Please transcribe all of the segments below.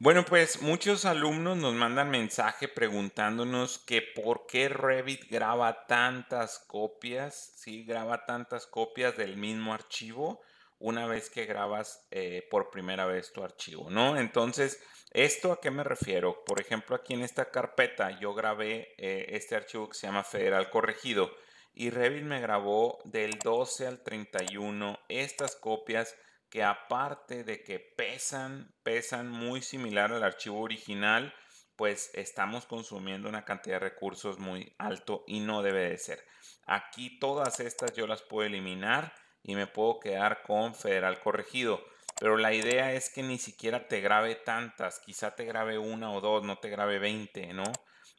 Bueno, pues muchos alumnos nos mandan mensaje preguntándonos que por qué Revit graba tantas copias, ¿sí? Graba tantas copias del mismo archivo una vez que grabas eh, por primera vez tu archivo, ¿no? Entonces, ¿esto a qué me refiero? Por ejemplo, aquí en esta carpeta yo grabé eh, este archivo que se llama Federal Corregido y Revit me grabó del 12 al 31 estas copias que aparte de que pesan, pesan muy similar al archivo original, pues estamos consumiendo una cantidad de recursos muy alto y no debe de ser. Aquí todas estas yo las puedo eliminar y me puedo quedar con federal corregido. Pero la idea es que ni siquiera te grabe tantas, quizá te grabe una o dos, no te grabe 20, ¿no?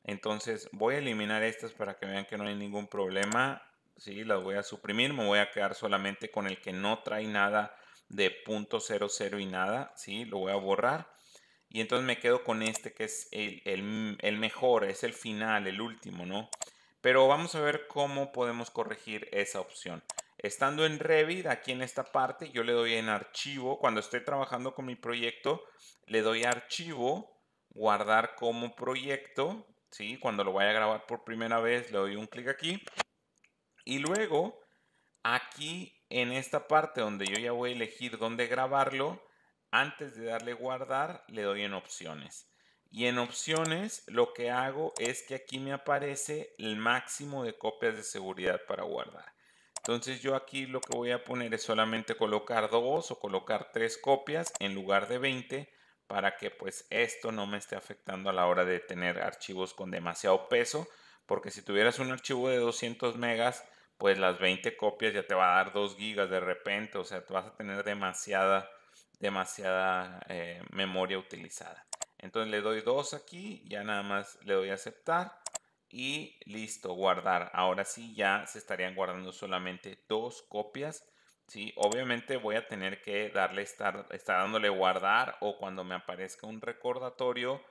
Entonces voy a eliminar estas para que vean que no hay ningún problema. Sí, las voy a suprimir, me voy a quedar solamente con el que no trae nada de punto .00 y nada, ¿sí? Lo voy a borrar. Y entonces me quedo con este que es el, el, mejor, es el final, el último, ¿no? Pero vamos a ver cómo podemos corregir esa opción. Estando en Revit, aquí en esta parte, yo le doy en archivo. Cuando estoy trabajando con mi proyecto, le doy archivo, guardar como proyecto. ¿sí? Cuando lo vaya a grabar por primera vez, le doy un clic aquí. Y luego, aquí en esta parte donde yo ya voy a elegir dónde grabarlo, antes de darle guardar, le doy en opciones. Y en opciones lo que hago es que aquí me aparece el máximo de copias de seguridad para guardar. Entonces yo aquí lo que voy a poner es solamente colocar dos o colocar tres copias en lugar de 20 para que pues esto no me esté afectando a la hora de tener archivos con demasiado peso. Porque si tuvieras un archivo de 200 megas, pues las 20 copias ya te va a dar 2 gigas de repente, o sea, te vas a tener demasiada, demasiada eh, memoria utilizada. Entonces le doy 2 aquí, ya nada más le doy a aceptar y listo, guardar. Ahora sí ya se estarían guardando solamente dos copias. ¿sí? Obviamente voy a tener que darle estar, estar dándole guardar o cuando me aparezca un recordatorio,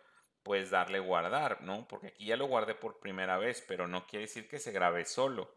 pues darle guardar, ¿no? Porque aquí ya lo guardé por primera vez, pero no quiere decir que se grabe solo.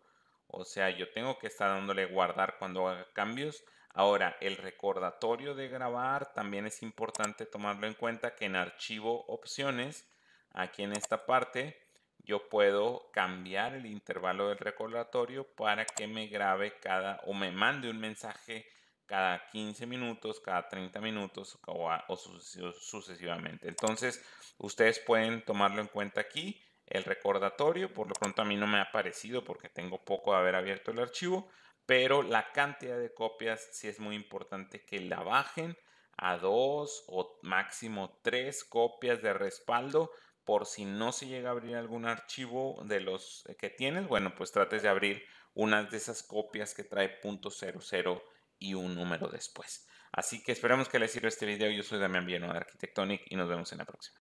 O sea, yo tengo que estar dándole guardar cuando haga cambios. Ahora, el recordatorio de grabar también es importante tomarlo en cuenta que en archivo opciones, aquí en esta parte, yo puedo cambiar el intervalo del recordatorio para que me grabe cada o me mande un mensaje cada 15 minutos, cada 30 minutos o, o sucesivamente. Entonces, ustedes pueden tomarlo en cuenta aquí el recordatorio. Por lo pronto a mí no me ha aparecido porque tengo poco de haber abierto el archivo, pero la cantidad de copias sí es muy importante que la bajen a dos o máximo tres copias de respaldo por si no se llega a abrir algún archivo de los que tienes, bueno, pues trates de abrir una de esas copias que trae .00 y un número después. Así que esperamos que les sirva este video. Yo soy Damián Vieno de Architectonic y nos vemos en la próxima.